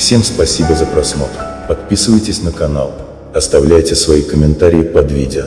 Всем спасибо за просмотр. Подписывайтесь на канал, оставляйте свои комментарии под видео.